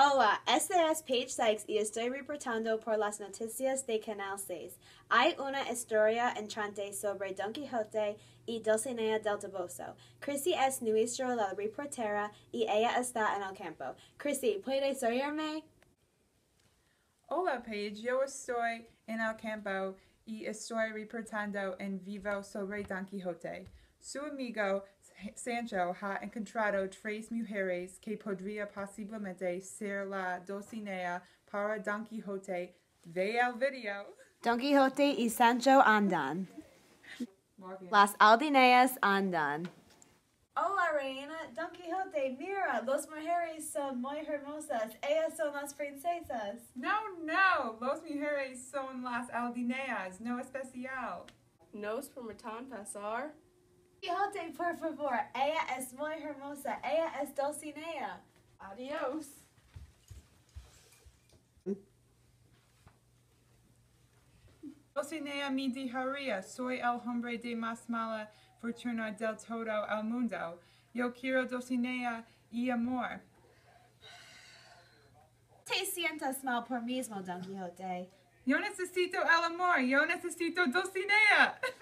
Oh, uh, Hola, esta es Paige Sykes estoy reportando por las noticias de Canal 6. Hay una historia entrante sobre Don Quijote y Dulcinea del Toboso. Chrissy es nuestra la reportera y ella está en el campo. Chrissy, ¿puedes oírme? Hola Paige, yo estoy en el campo y estoy reportando en vivo sobre Don Quijote. Su amigo Sancho ha encontrado tres mujeres que podría posiblemente ser la Dulcinea para Don Quijote. Ve el video. Don Quijote y Sancho andan. Las aldeanas andan. Hola, reina. Don Quijote, mira, las mujeres son muy hermosas. Ellas son las princesas. No, no, los mujeres son las aldeanas, no especial. Nos permitan pasar. Quijote, por favor. Ella es muy hermosa. Ella es Dulcinea. Adios. Dulcinea mi dijaría, soy el hombre de más mala fortuna del todo el mundo. Yo quiero Dulcinea y amor. Te sientas mal por mismo, Don Quijote. Yo necesito el amor, yo necesito Dulcinea.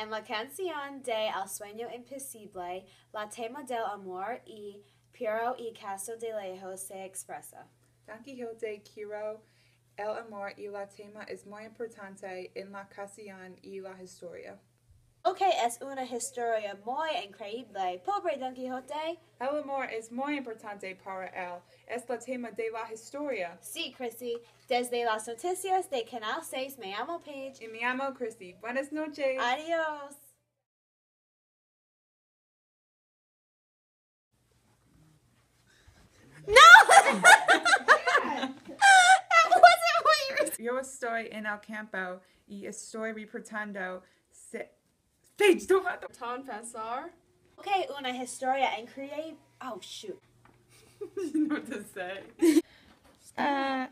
En la canción de El sueño imposible, la tema del amor y Piero y Caso de Lejos se expresa. Don Quijote quiero el amor y la tema es muy importante en la canción y la historia. Ok, es una historia muy increíble. Pobre Don Quijote. El amor es muy importante para él. Es la tema de la historia. Sí, Chrissy. Desde las noticias de Canal 6, me llamo Paige. Y me llamo Christy. Buenas noches. Adiós. No! Yo estoy en el campo y estoy reportando. Se... Paige, toma. Permitan pasar. Ok, una historia and create. Oh, shoot. you know what to say. Uh,